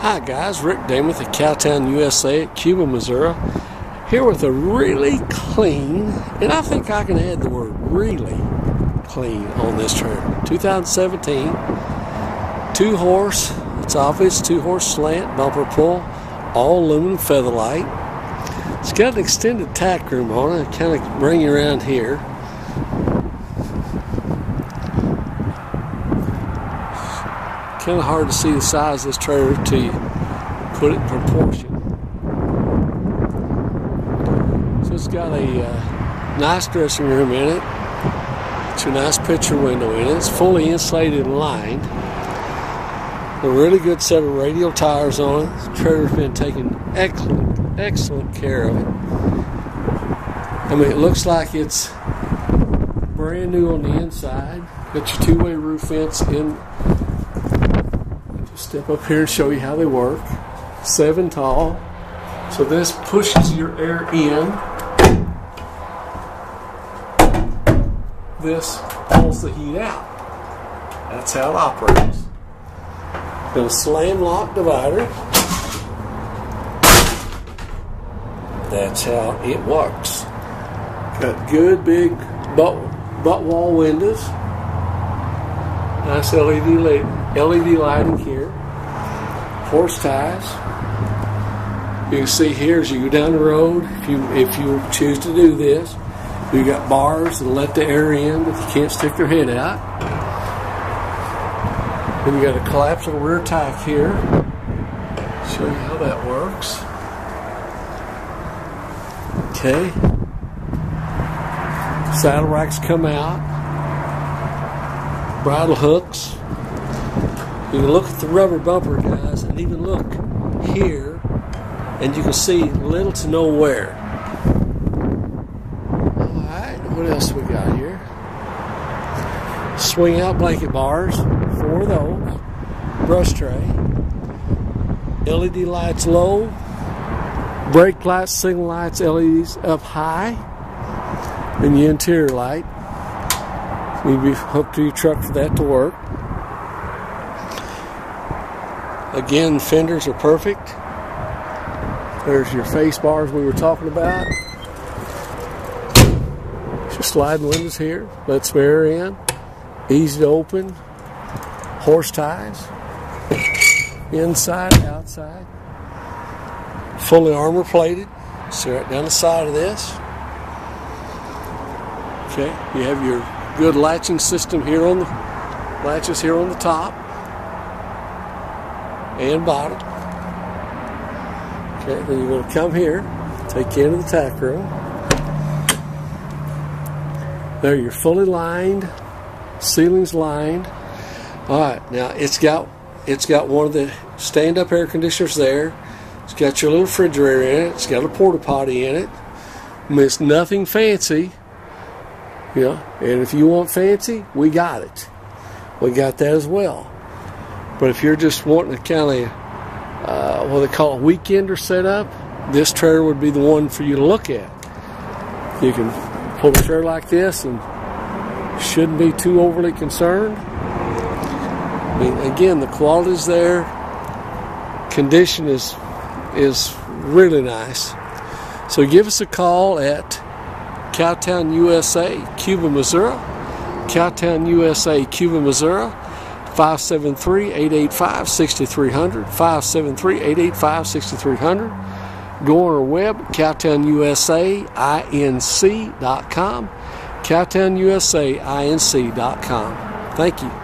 Hi guys, Rick Damuth at Cowtown USA at Cuba, Missouri. Here with a really clean, and I think I can add the word really clean on this trailer. 2017, two horse, it's obvious, two horse slant, bumper pull, all aluminum Featherlite. It's got an extended tack room on it, kind of bring you around here. Kind of hard to see the size of this trailer to put it in proportion. So it's got a uh, nice dressing room in it. It's a nice picture window in it. It's fully insulated and lined. A really good set of radial tires on it. The trailer's been taken excellent, excellent care of it. I mean, it looks like it's brand new on the inside. Got your two-way roof vents in step up here and show you how they work. Seven tall. So this pushes your air in. This pulls the heat out. That's how it operates. Got a slam lock divider. That's how it works. Got good big butt, butt wall windows. Nice LED light, LED lighting here horse ties. You can see here as you go down the road, if you if you choose to do this, you got bars that let the air in, but you can't stick their head out. Then you got a collapsible rear tack here. Show you how that works. Okay. Saddle racks come out. Bridle hooks. You can look at the rubber bumper, guys, and even look here, and you can see little to no wear. Alright, what else we got here? Swing out blanket bars, four of those, brush tray, LED lights low, brake lights, signal lights, LEDs up high, and the interior light. Be hooked to your truck for that to work. Again, fenders are perfect. There's your face bars we were talking about. Just sliding windows here. Let some air in. Easy to open. Horse ties. Inside, outside. Fully armor plated. See right down the side of this. Okay, you have your good latching system here on the latches here on the top and bottom. Okay, then you're going to come here, take you into the tack room. There, you're fully lined, ceiling's lined. All right, now it's got it's got one of the stand-up air conditioners there. It's got your little refrigerator in it. It's got a porta potty in it. I mean, it's nothing fancy, know. And if you want fancy, we got it. We got that as well. But if you're just wanting a kind of uh, what they call a weekender setup, this trailer would be the one for you to look at. You can pull a trailer like this and shouldn't be too overly concerned. I mean, again, the quality's there. Condition is is really nice. So give us a call at Cowtown USA, Cuba, Missouri. Cowtown USA, Cuba, Missouri. 573 885 6300. 573 885 6300. Go on our web, cowtownusainc.com. Cowtownusainc.com. Thank you.